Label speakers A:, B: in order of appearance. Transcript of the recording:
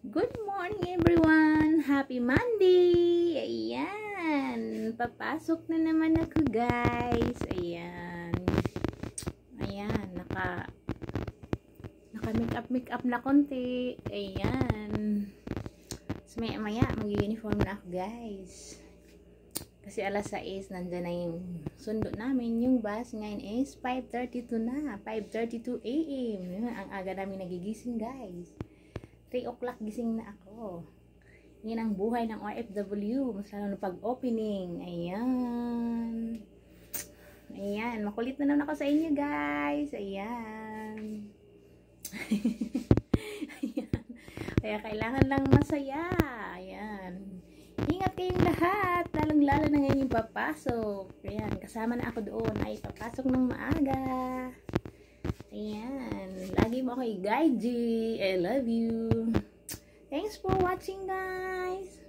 A: Good morning everyone! Happy Monday! Ayan! Papasok na naman ako guys. Ayan. Ayan. Naka naka make up make up na konti. Ayan. So maya maya mag-uniform na ako guys. Kasi alas 6 nandyan na yung sundo namin. Yung bus ngayon is 5.32 na. 5.32 a.m. Ang aga namin nagigising guys. 3 o'clock gising na ako. Yan ang buhay ng OFW. Mas lalo na pag-opening. Ayan. Ayan. Makulit na naman ako sa inyo, guys. Ayan. Ayan. Kaya kailangan lang masaya. Ayan. Ingat kayong lahat. Lalong-lalo na ngayon yung papasok. Ayan. Kasama na ako doon. Ay, papasok ng maaga. Ayan. Lagi mo ako. I love you. Thanks for watching, guys.